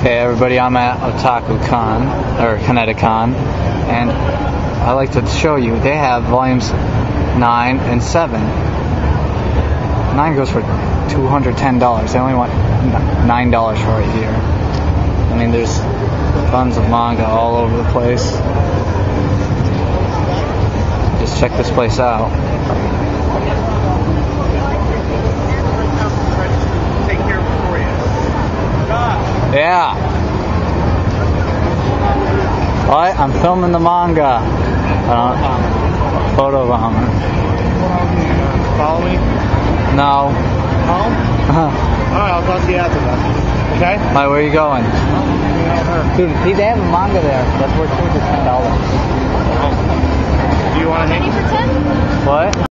Hey everybody, I'm at Otaku Con, or ConnectiCon, and I'd like to show you, they have volumes 9 and 7. 9 goes for $210. They only want $9 for it here. I mean, there's tons of manga all over the place. Just check this place out. Take care of it for you. Yeah. What? I'm filming the manga. Uh, photo bomber. Follow me. No. Home? Alright, I'll talk to you after that. Okay? Why, where are you going? Dude, see, they have a manga there. That's worth $210. Do you want to hang? What?